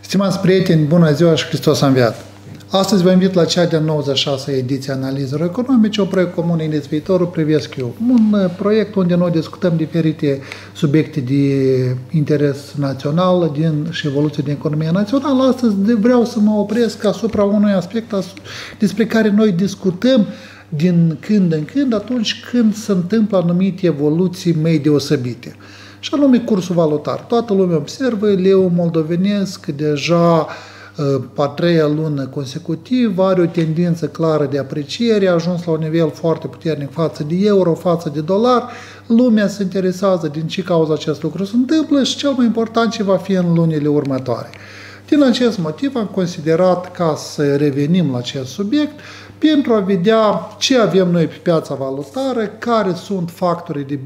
Stimați prieteni, bună ziua și Hristos a înviat! Astăzi vă invit la cea de 96 ediție Analizelor Economice, o proiect comun în viitorul privesc eu. Un uh, proiect unde noi discutăm diferite subiecte de interes național din, și evoluție din economia națională. Astăzi vreau să mă opresc asupra unui aspect despre care noi discutăm din când în când, atunci când se întâmplă anumite evoluții mai deosebite și anume cursul valutar. Toată lumea observă, leu moldovenesc deja ă, a treia lună consecutiv are o tendință clară de apreciere, a ajuns la un nivel foarte puternic față de euro, față de dolar, lumea se interesează din ce cauza acest lucru se întâmplă și cel mai important ce va fi în lunile următoare. Din acest motiv am considerat ca să revenim la acest subiect pentru a vedea ce avem noi pe piața valutară, care sunt factorii de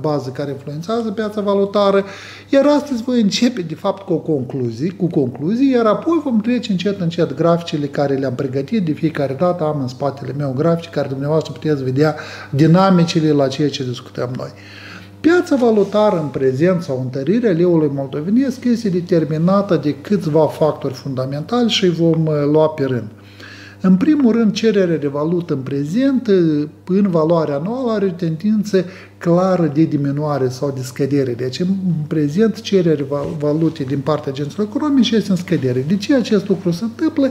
bază care influențează piața valutară, iar astăzi voi începe de fapt cu concluzii, cu concluzii, iar apoi vom trece încet încet graficele care le-am pregătit de fiecare dată, am în spatele meu grafice care dumneavoastră puteți vedea dinamicile la ceea ce discutăm noi. Piața valutară în prezent sau întărirea leului moldovenesc este determinată de câțiva factori fundamentali și îi vom uh, lua pe rând. În primul rând, cererea de valută în prezent, în valoarea anuală, are o tendință clară de diminuare sau de scădere. Deci, în prezent, cererea valutei din partea agenților economice este în scădere. De ce acest lucru se întâmplă?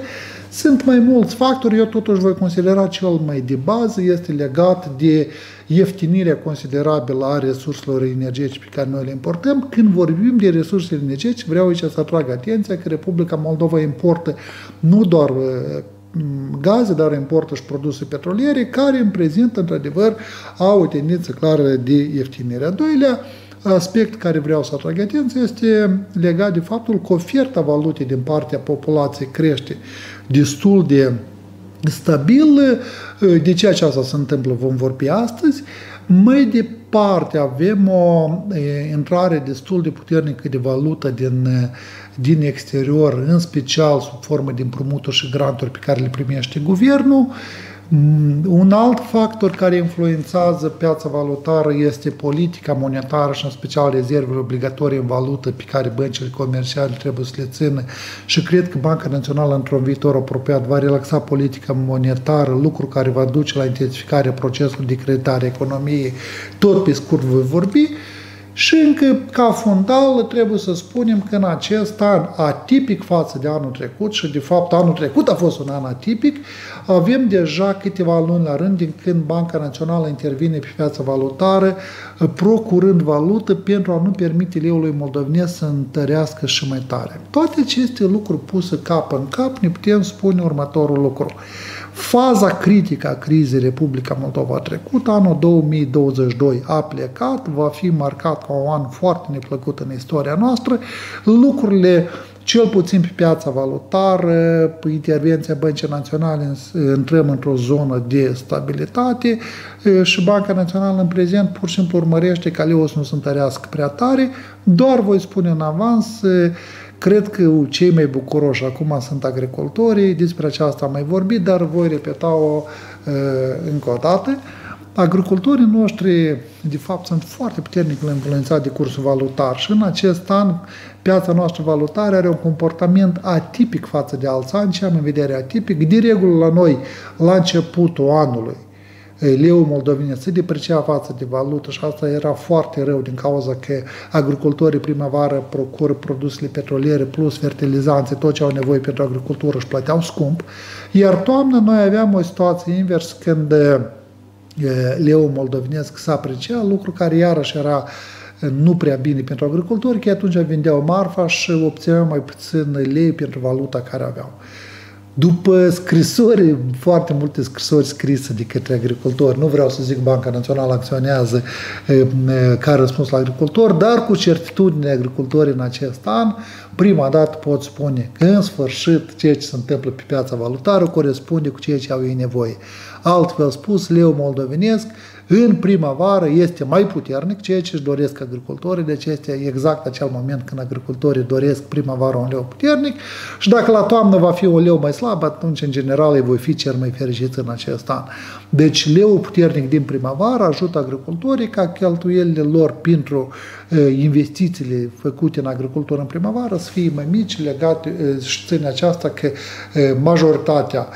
Sunt mai mulți factori, eu totuși voi considera cel mai de bază, este legat de ieftinirea considerabilă a resurselor energetice pe care noi le importăm. Când vorbim de resurse energetice, vreau aici să atrag atenția că Republica Moldova importă nu doar gaze, dar importă și produse petroliere, care în prezent, într-adevăr, au o tendință clară de ieftinire. A doilea aspect care vreau să atrag atenție este legat de faptul că oferta valutei din partea populației crește destul de stabil. De ce aceasta se întâmplă vom vorbi astăzi. Mai departe avem o intrare destul de puternică de valută din din exterior, în special sub formă de împrumuturi și granturi pe care le primește guvernul. Mm, un alt factor care influențează piața valutară este politica monetară și în special rezervele obligatorii în valută pe care băncile comerciale trebuie să le țină și cred că Banca Națională într-un viitor apropiat va relaxa politica monetară, lucru care va duce la intensificarea procesului de creditare economiei, tot pe scurt voi vorbi. Și încă ca fundal trebuie să spunem că în acest an atipic față de anul trecut și de fapt anul trecut a fost un an atipic, avem deja câteva luni la rând din când Banca Națională intervine pe piața valutară procurând valută pentru a nu permite leului moldovenesc să întărească și mai tare. Toate aceste lucruri puse cap în cap ne putem spune următorul lucru. Faza critică a crizei Republica Moldova a trecut, anul 2022 a plecat, va fi marcat ca un an foarte neplăcut în istoria noastră, lucrurile cel puțin pe piața valutară, pe intervenția Băncii Naționale, intrăm într-o zonă de stabilitate și Banca Națională în prezent pur și simplu urmărește ca leu să nu se întărească prea tare, doar voi spune în avans Cred că cei mai bucuroși acum sunt agricultorii, despre aceasta am mai vorbit, dar voi repeta-o uh, încă o dată. Agricultorii noștri, de fapt, sunt foarte puternic influențați de cursul valutar și în acest an piața noastră valutară are un comportament atipic față de alți ani. Ce am în vedere atipic? De regulă la noi, la începutul anului, leul moldovenesc se deprecia față de valută și asta era foarte rău din cauza că agricultorii primăvară procură produsele petroliere plus fertilizanțe, tot ce au nevoie pentru agricultură și plăteau scump. Iar toamnă noi aveam o situație invers când leul moldovenesc s-a aprecia, lucru care iarăși era nu prea bine pentru agricultori, că atunci vindeau marfa și obțineau mai puțin lei pentru valuta care aveau. După scrisori, foarte multe scrisori scrise de către agricultori, nu vreau să zic Banca Națională acționează ca răspuns la agricultori, dar cu certitudine agricultorii în acest an, prima dată pot spune că în sfârșit ceea ce se întâmplă pe piața valutară corespunde cu ceea ce au ei nevoie. Altfel spus, leu moldovenesc în primăvară este mai puternic, ceea ce își doresc agricultorii, deci este exact acel moment când agricultorii doresc primăvară un leu puternic și dacă la toamnă va fi un leu mai slab, atunci în general ei voi fi cel mai fericiți în acest an. Deci leu puternic din primăvară ajută agricultorii ca cheltuielile lor pentru investițiile făcute în agricultură în primăvară să fie mai mici legate și ține aceasta că majoritatea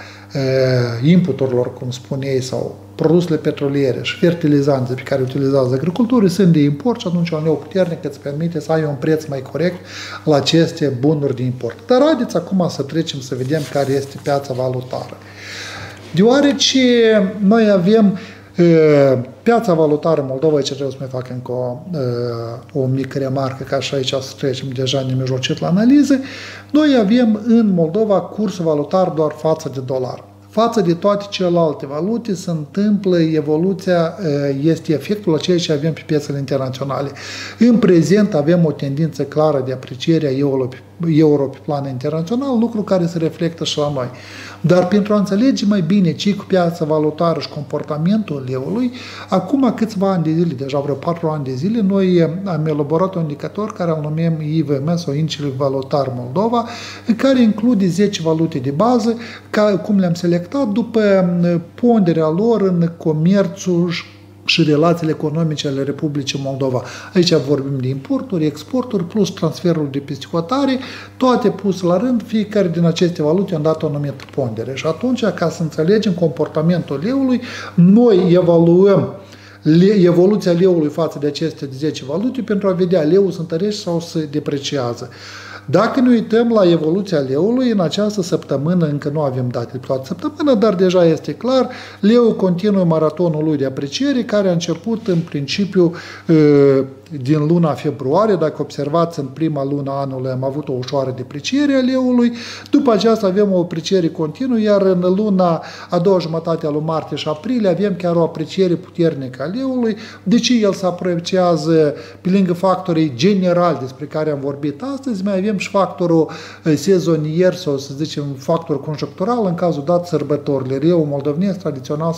inputurilor, cum spune ei, sau produsele petroliere și fertilizanți pe care utilizează agricultorii sunt de import și atunci un leu puternic îți permite să ai un preț mai corect la aceste bunuri de import. Dar haideți acum să trecem să vedem care este piața valutară. Deoarece noi avem Piața valutară Moldova, aici trebuie să mai fac încă o, o mică remarcă, ca și aici să trecem deja nemijlocit la analize. Noi avem în Moldova curs valutar doar față de dolar. Față de toate celelalte valute se întâmplă evoluția, este efectul a ceea ce avem pe piețele internaționale. În prezent avem o tendință clară de apreciere a euro pe, euro pe plan internațional, lucru care se reflectă și la noi. Dar pentru a înțelege mai bine ce cu piața valutară și comportamentul leului, acum câțiva ani de zile, deja vreo patru ani de zile, noi am elaborat un indicator care îl numim IVM sau Indicele Valutar Moldova, care include 10 valute de bază, ca, cum le-am selectat după ponderea lor în comerțul și relațiile economice ale Republicii Moldova. Aici vorbim de importuri, exporturi, plus transferul de pisticotare, toate puse la rând, fiecare din aceste valute am dat o anumită pondere. Și atunci, ca să înțelegem comportamentul leului, noi evaluăm evoluția leului față de aceste 10 valute pentru a vedea leul se întărește sau se depreciază. Dacă ne uităm la evoluția leului, în această săptămână, încă nu avem date de toată săptămână, dar deja este clar, leu continuă maratonul lui de apreciere, care a început în principiu din luna februarie, dacă observați în prima lună anului am avut o ușoară depreciere a leului, după aceasta avem o apreciere continuă, iar în luna a doua jumătate a lui martie și aprilie avem chiar o apreciere puternică a leului, deci el se apreciază pe lângă factorii generali despre care am vorbit astăzi, mai avem și factorul eh, sezonier sau să zicem factor conjunctural în cazul dat sărbătorile. Leul moldovnesc tradițional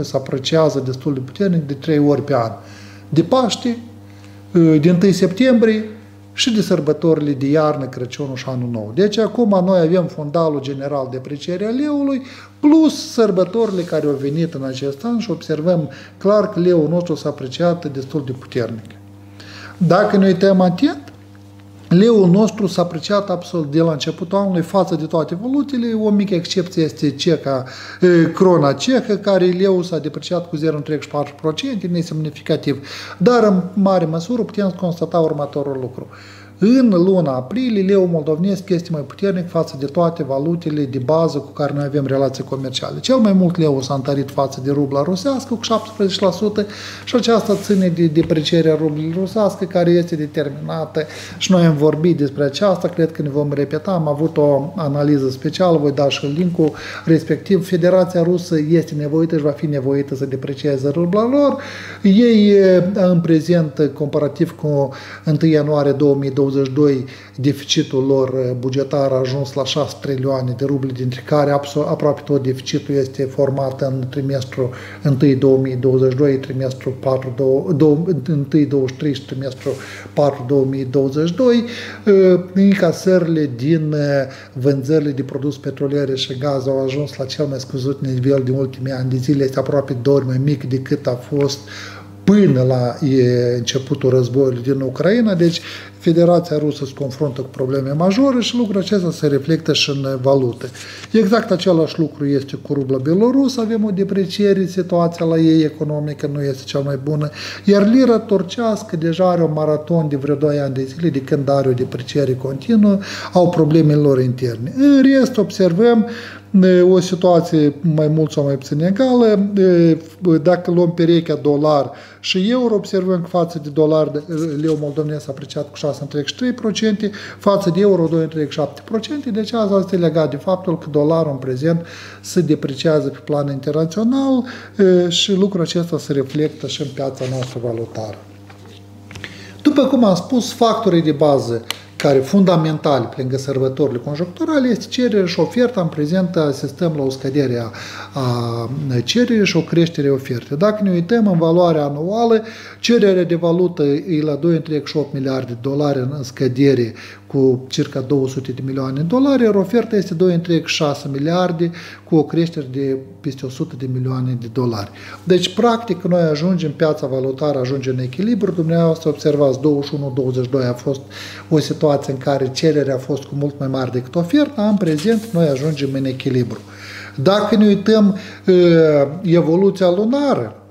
se apreciază destul de puternic de trei ori pe an. De Paște, Uh, din 1 septembrie și de sărbătorile de iarnă, Crăciunul și Anul Nou. Deci acum noi avem fundalul general de apreciere a leului, plus sărbătorile care au venit în acest an și observăm clar că leul nostru s-a apreciat destul de puternic. Dacă ne uităm atent, Leul nostru s-a apreciat absolut de la începutul anului față de toate valutele. O mică excepție este ceca, crona cehă, care leul s-a depreciat cu 0,34%, nesemnificativ. Dar în mare măsură putem constata următorul lucru. În luna aprilie, leu moldovnesc este mai puternic față de toate valutele de bază cu care noi avem relații comerciale. Cel mai mult leu s-a întărit față de rubla rusească cu 17% și aceasta ține de deprecierea rublei rusească care este determinată și noi am vorbit despre aceasta, cred că ne vom repeta, am avut o analiză specială, voi da și linkul respectiv. Federația Rusă este nevoită și va fi nevoită să deprecieze rubla lor. Ei în prezent, comparativ cu 1 ianuarie 2020, 2022 deficitul lor uh, bugetar a ajuns la 6 trilioane de ruble, dintre care aproape tot deficitul este format în trimestru 1 2022, trimestru 4, 1 2023 și trimestru 4 2022. Încasările din uh, vânzările de produs petroliere și gaz au ajuns la cel mai scăzut nivel din ultimii ani de zile, este aproape două ori mai mic decât a fost până la începutul războiului din Ucraina, deci Federația Rusă se confruntă cu probleme majore și lucrul acesta se reflectă și în valute. Exact același lucru este cu rubla belorus, avem o depreciere, situația la ei economică nu este cea mai bună, iar lira turcească deja are un maraton de vreo 2 ani de zile de când are o depreciere continuă, au problemele lor interne. În rest, observăm o situație mai mult sau mai puțin egală. Dacă luăm perechea dolar și euro, observăm că față de dolar leu moldovnesc a apreciat cu 6,3%, față de euro 2,7%, deci asta este legat de faptul că dolarul în prezent se depreciază pe plan internațional și lucrul acesta se reflectă și în piața noastră valutară. După cum am spus, factorii de bază care fundamental, pe lângă sărbătorile conjuncturale, este cerere și oferta. În prezent asistăm la o scădere a, a cererii și o creștere a ofertei. Dacă ne uităm în valoarea anuală, cererea de valută e la 2,8 miliarde de dolari în scădere cu circa 200 de milioane de dolari, iar oferta este 2,6 miliarde cu o creștere de peste 100 de milioane de dolari. Deci, practic, noi ajungem, piața valutară ajunge în echilibru. Dumneavoastră observați, 21-22 a fost o situație în care cererea a fost cu mult mai mare decât oferta, în prezent noi ajungem în echilibru. Dacă ne uităm evoluția lunară,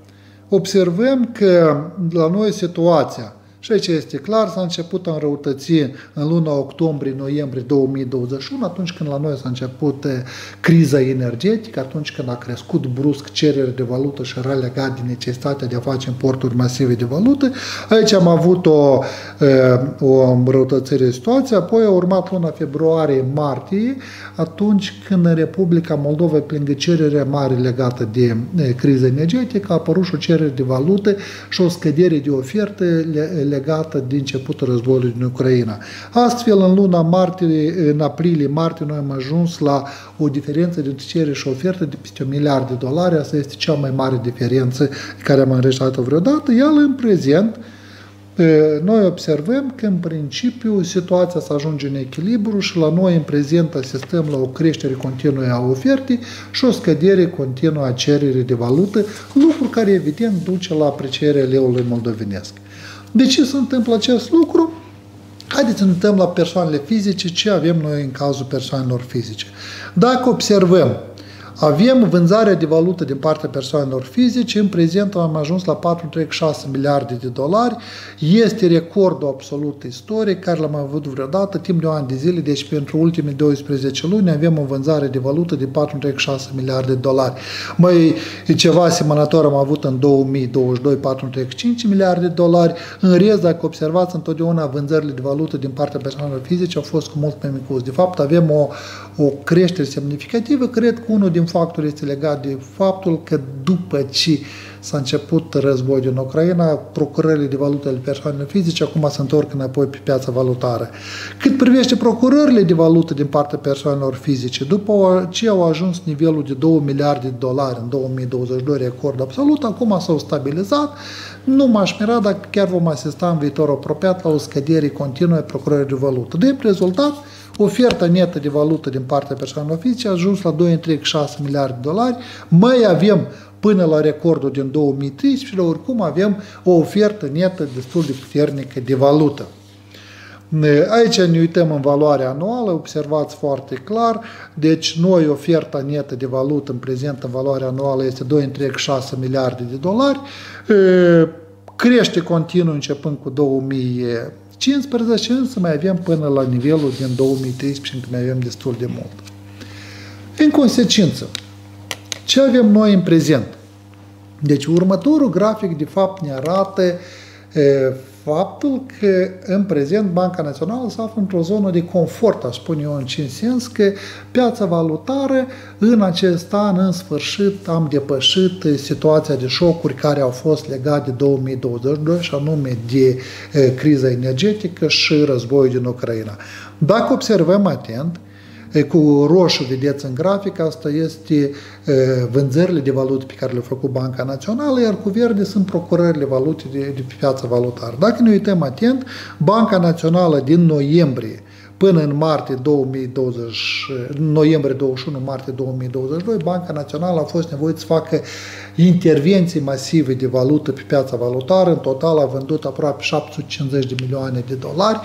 observăm că la noi situația și aici este clar, s-a început a înrăutăți în luna octombrie-noiembrie 2021, atunci când la noi s-a început eh, criza energetică, atunci când a crescut brusc cererea de valută și era legat din necesitatea de a face importuri masive de valută. Aici am avut o, eh, o înrăutățire de situație, apoi a urmat luna februarie-martie, atunci când în Republica Moldova, pe lângă cererea mare legată de eh, criza energetică, a apărut și o cerere de valută și o scădere de ofertă legată din începutul războiului din Ucraina. Astfel, în luna martie, în aprilie-martie, noi am ajuns la o diferență dintre cerere și ofertă de peste un miliard de dolari. Asta este cea mai mare diferență care am înregistrat-o vreodată. Iar în prezent, noi observăm că, în principiu, situația să ajunge în echilibru și la noi, în prezent, asistăm la o creștere continuă a ofertei și o scădere continuă a cererii de valută, lucru care, evident, duce la aprecierea leului moldovenesc. De ce se întâmplă acest lucru? Haideți să ne uităm la persoanele fizice, ce avem noi în cazul persoanelor fizice. Dacă observăm avem vânzarea de valută din partea persoanelor fizice, în prezent am ajuns la 4,6 miliarde de dolari, este recordul absolut istoric care l-am avut vreodată timp de un an de zile, deci pentru ultimele 12 luni avem o vânzare de valută de 4,6 miliarde de dolari. Mai ceva asemănător am avut în 2022 4,5 miliarde de dolari, în rest, dacă observați, întotdeauna vânzările de valută din partea persoanelor fizice au fost cu mult mai micuți. De fapt, avem o, o creștere semnificativă, cred că unul din factor este legat de faptul că după ce s-a început războiul din Ucraina, procurările de valută ale persoanelor fizice acum se întorc înapoi pe piața valutară. Cât privește procurările de valută din partea persoanelor fizice, după ce au ajuns nivelul de 2 miliarde de dolari în 2022, record absolut, acum s-au stabilizat, nu m-aș mira dacă chiar vom asista în viitor apropiat la o scădere continuă a procurării de valută. De rezultat, Oferta netă de valută din partea persoanelor fizice a ajuns la 2,6 miliarde de dolari. Mai avem până la recordul din 2013 și oricum avem o ofertă netă destul de puternică de valută. Aici ne uităm în valoarea anuală, observați foarte clar, deci noi oferta netă de valută în prezent în valoarea anuală este 2,6 miliarde de dolari, crește continuu începând cu 2000 15 însă mai avem până la nivelul din 2013, încă mai avem destul de mult. În consecință, ce avem noi în prezent? Deci următorul grafic de fapt ne arată faptul că în prezent Banca Națională se află într-o zonă de confort, aș spune eu, în ce sens că piața valutară în acest an, în sfârșit, am depășit situația de șocuri care au fost legate de 2022 și anume de criza energetică și războiul din Ucraina. Dacă observăm atent, cu roșu, vedeți în grafic, asta este vânzările de valute pe care le-a făcut Banca Națională, iar cu verde sunt procurările valute de, de pe piața valutară. Dacă ne uităm atent, Banca Națională din noiembrie până în martie 2020, noiembrie 21, martie 2022, Banca Națională a fost nevoită să facă intervenții masive de valută pe piața valutară. În total a vândut aproape 750 de milioane de dolari,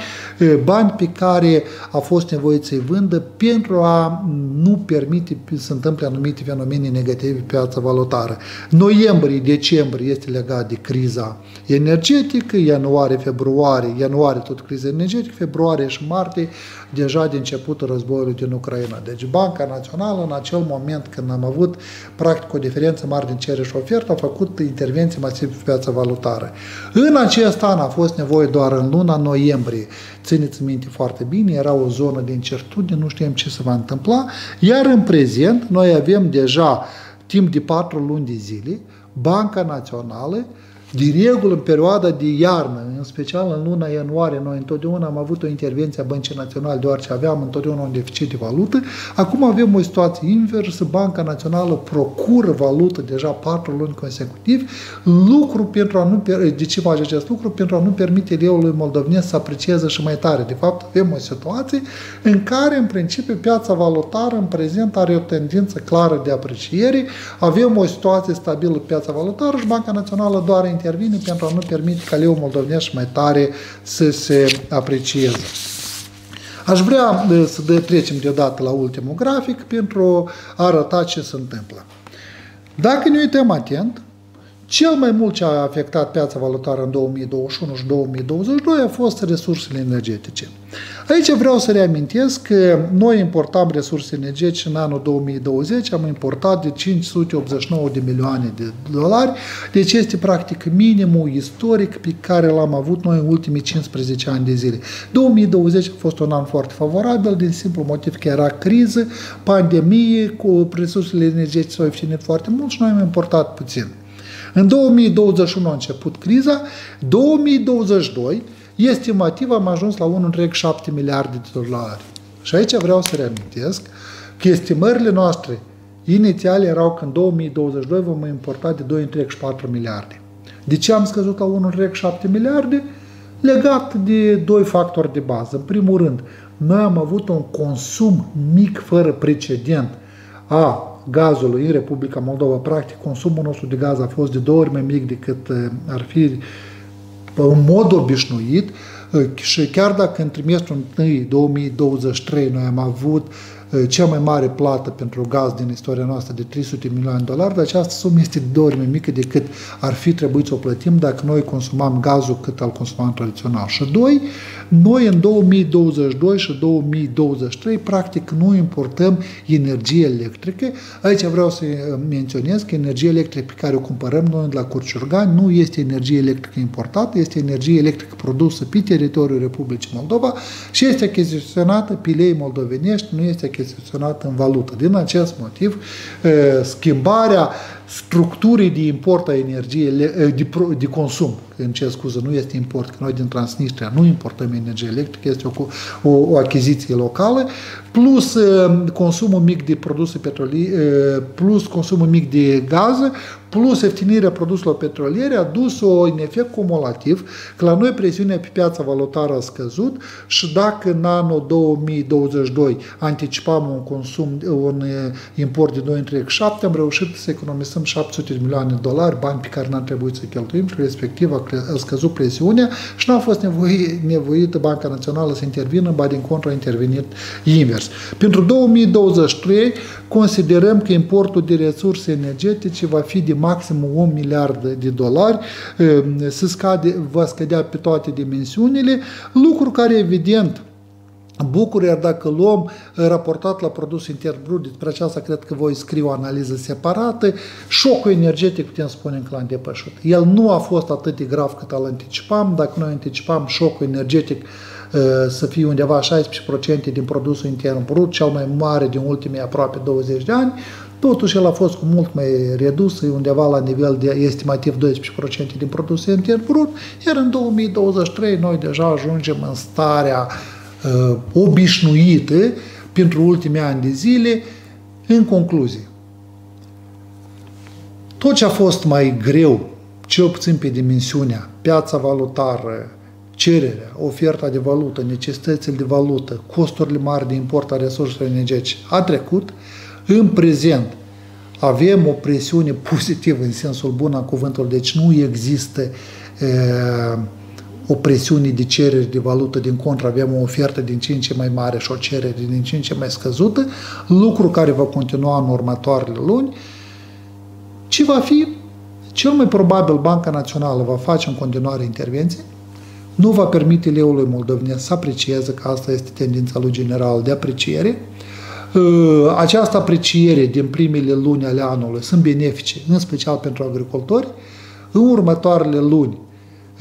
bani pe care a fost nevoit să-i vândă pentru a nu permite să întâmple anumite fenomene negative pe piața valutară. Noiembrie, decembrie este legat de criza energetică, ianuarie, februarie, ianuarie tot criza energetică, februarie și martie deja de începutul războiului din Ucraina. Deci Banca Națională, în acel moment când am avut practic o diferență mare din cerere și ofertă, a făcut intervenții masive pe piața valutară. În acest an a fost nevoie doar în luna noiembrie. Țineți minte foarte bine, era o zonă de incertitudine, nu știam ce se va întâmpla, iar în prezent noi avem deja timp de patru luni de zile Banca Națională De regulă, în perioada de iarnă, în special în luna ianuarie, noi întotdeauna am avut o intervenție a Băncii Naționale, deoarece aveam întotdeauna un deficit de valută. Acum avem o situație inversă, Banca Națională procură valută deja patru luni consecutiv, lucru pentru a nu, de ce face acest lucru? Pentru a nu permite leului moldovenesc să aprecieze și mai tare. De fapt, avem o situație în care, în principiu, piața valutară în prezent are o tendință clară de apreciere, avem o situație stabilă pe piața valutară și Banca Națională doar intervine pentru a nu permite ca leul moldovenesc mai tare să se aprecieze. Aș vrea să trecem deodată la ultimul grafic pentru a arăta ce se întâmplă. Dacă ne uităm atent, cel mai mult ce a afectat piața valutară în 2021 și 2022 a fost resursele energetice. Aici vreau să reamintesc că noi importam resurse energetice în anul 2020, am importat de 589 de milioane de dolari, deci este practic minimul istoric pe care l-am avut noi în ultimii 15 ani de zile. 2020 a fost un an foarte favorabil din simplu motiv că era criză, pandemie, cu resursele energetice s-au ieftinit foarte mult și noi am importat puțin. În 2021 a început criza, 2022 estimativ am ajuns la 1,7 miliarde de dolari. Și aici vreau să reamintesc că estimările noastre inițiale erau că în 2022 vom importa de 2,4 miliarde. De ce am scăzut la 1,7 miliarde? Legat de doi factori de bază. În primul rând, noi am avut un consum mic fără precedent a gazului în Republica Moldova. Practic, consumul nostru de gaz a fost de două ori mai mic decât uh, ar fi în mod obișnuit uh, și chiar dacă în trimestrul 1 2023 noi am avut Uh, cea mai mare plată pentru gaz din istoria noastră de 300 milioane de dolari, dar această sumă este de două ori mai mică decât ar fi trebuit să o plătim dacă noi consumam gazul cât al consumam tradițional. Și doi, noi în 2022 și 2023 practic nu importăm energie electrică. Aici vreau să uh, menționez că energia electrică pe care o cumpărăm noi de la Curciurgani nu este energie electrică importată, este energie electrică produsă pe teritoriul Republicii Moldova și este achiziționată pe lei moldovenești, nu este achiziționat în valută. Din acest motiv, schimbarea structurii de import a energiei, de, de consum, în ce scuză, nu este import, că noi din Transnistria nu importăm energie electrică, este o, o, o achiziție locală, plus consumul mic de produse petroliere, plus consumul mic de gaze, plus ieftinirea produselor petroliere a dus o în efect cumulativ că la noi presiunea pe piața valutară a scăzut și dacă în anul 2022 anticipam un consum, un import de 2,7, am reușit să economisim 700 de milioane de dolari, bani pe care n-am trebuit să cheltuim și respectiv a scăzut presiunea și n-a fost nevoie, nevoită Banca Națională să intervină, ba din contră a intervenit invers. Pentru 2023 considerăm că importul de resurse energetice va fi de maxim 1 miliard de dolari, ehm, se scade, va scădea pe toate dimensiunile, lucru care evident bucur, iar dacă luăm eh, raportat la produs intern brut, despre aceasta cred că voi scrie o analiză separată, șocul energetic putem spune că l-am depășit. El nu a fost atât de grav cât îl anticipam, dacă noi anticipam șocul energetic eh, să fie undeva 16% din produsul intern brut, cel mai mare din ultimii aproape 20 de ani, Totuși, el a fost cu mult mai redus, undeva la nivel de estimativ 12% din produsul intern brut, iar în 2023 noi deja ajungem în starea uh, obișnuită pentru ultimii ani de zile. În concluzie, tot ce a fost mai greu, cel puțin pe dimensiunea, piața valutară, cererea, oferta de valută, necesitățile de valută, costurile mari de import a resurselor energetice, a trecut, în prezent avem o presiune pozitivă în sensul bun al cuvântului, deci nu există e, o presiune de cereri de valută, din contră avem o ofertă din ce în ce mai mare și o cerere din ce în ce mai scăzută, lucru care va continua în următoarele luni, ce va fi, cel mai probabil Banca Națională va face în continuare intervenții, nu va permite leului moldovenesc să aprecieze, că asta este tendința lui general de apreciere, Ă, această apreciere din primele luni ale anului sunt benefice, în special pentru agricultori. În următoarele luni,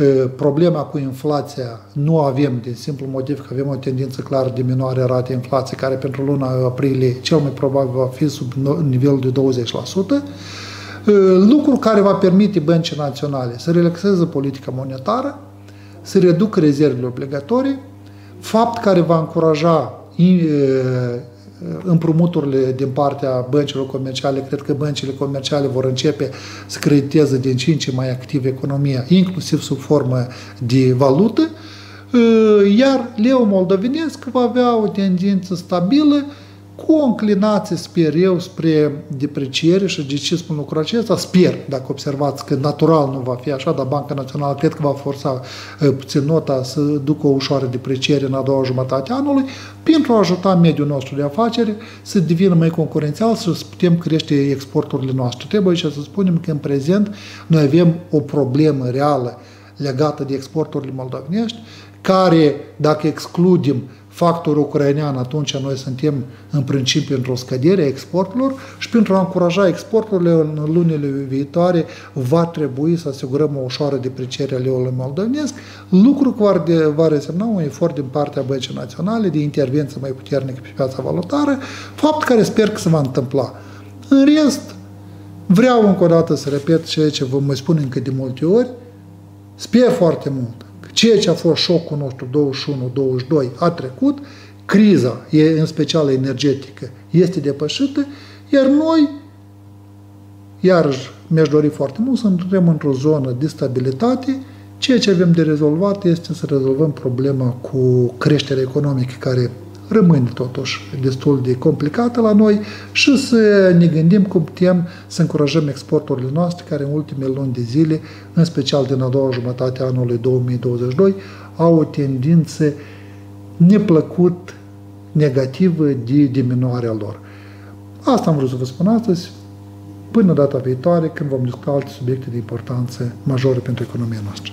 ă, problema cu inflația nu avem, din simplu motiv că avem o tendință clară de minoare a ratei inflației, care pentru luna aprilie cel mai probabil va fi sub nivelul de 20%. lucru care va permite băncii naționale să relaxeze politica monetară, să reducă rezervele obligatorii, fapt care va încuraja împrumuturile din partea băncilor comerciale, cred că băncile comerciale vor începe să crediteze din ce în ce mai activ economia, inclusiv sub formă de valută, iar leu moldovenesc va avea o tendință stabilă cu o înclinație, sper eu, spre depreciere și de ce spun lucrul acesta? Sper, dacă observați că natural nu va fi așa, dar Banca Națională cred că va forța uh, puțin nota să ducă o ușoară depreciere în a doua jumătate a anului, pentru a ajuta mediul nostru de afaceri să devină mai concurențial, să putem crește exporturile noastre. Trebuie și să spunem că în prezent noi avem o problemă reală legată de exporturile moldovenești, care, dacă excludem factorul ucrainean, atunci noi suntem în principiu într-o scădere a exporturilor și pentru a încuraja exporturile în lunile viitoare va trebui să asigurăm o ușoară depreciere a leului moldovenesc, lucru care va resemna un efort din partea Băncii Naționale de intervenție mai puternică pe piața valutară, fapt care sper că se va întâmpla. În rest, vreau încă o dată să repet ceea ce vă mai spun încă de multe ori, sper foarte mult Ceea ce a fost șocul nostru 21-22 a trecut, criza, e în special energetică, este depășită, iar noi, iarăși, mi-aș dori foarte mult să intrăm într-o zonă de stabilitate, ceea ce avem de rezolvat este să rezolvăm problema cu creșterea economică care rămâne totuși destul de complicată la noi și să ne gândim cum putem să încurajăm exporturile noastre care în ultimele luni de zile, în special din a doua jumătate a anului 2022, au o tendință neplăcut negativă de diminuarea lor. Asta am vrut să vă spun astăzi, până data viitoare, când vom discuta alte subiecte de importanță majoră pentru economia noastră.